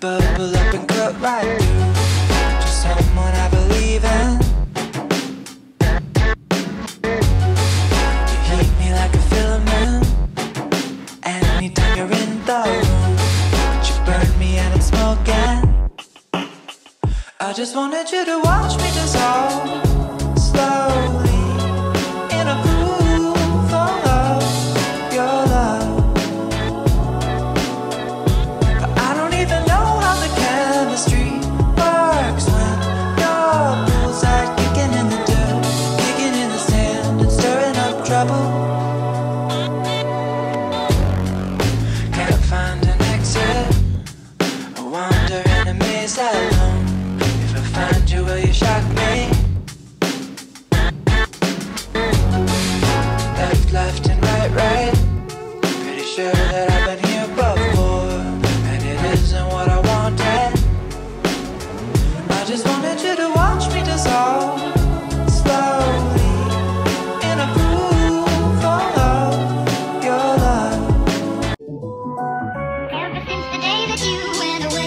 Bubble up and cut right through. Just someone I believe in. You heat me like a filament. And anytime you're in the room You burn me and I'm smoking. I just wanted you to watch me dissolve. place I. If I find you, will you shock me? Left, left, and right, right. Pretty sure that I've been here before, and it isn't what I wanted. I just wanted you to watch me dissolve. Slowly in a pool full of your love. Ever since the day that you went away.